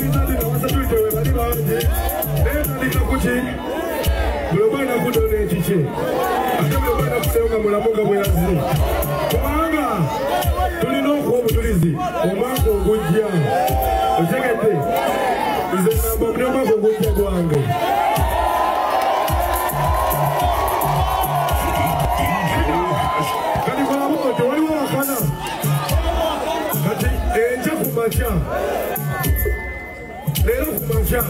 tukkiriza nti nawasa tuyite we bali bangi naye tandika kuki buli omwana kudo n'ekiki ate buli omwana kudeyo nga mulamu nga bwerazi kubanga tulina okuwa obujulizi omwaka ogujja otegedde nze namba muli omwaka ogujja gwange kati kwabo tewaliwo wakana kati enkya ku makya neruvumanja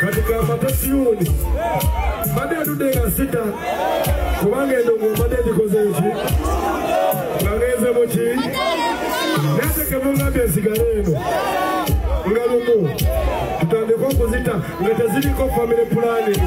katika mapesiuni madedu dengasita kuvangendongo madedikozechi ngangeze muchi. Netekemungambye sigaleno ngalumu. Tutandikwa kuzita. Nga teziliko famile pulaningi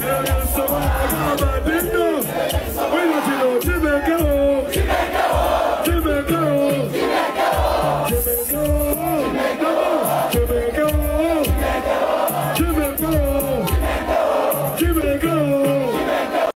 Yeah.